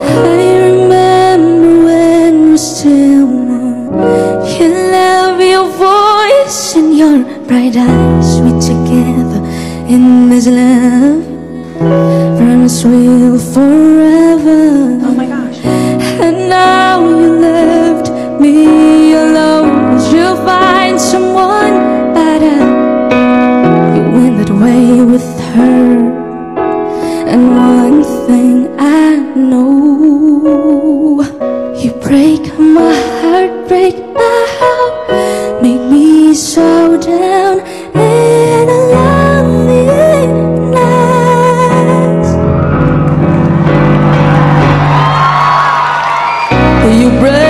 I remember when we're still young. Your love, your voice, and your bright eyes. We together in this love. Promise we'll forever. Oh my gosh. And now you left me alone. You'll find someone better. You went that way with her. And one thing You break my heart, break my heart. Make me so down in a lonely night You break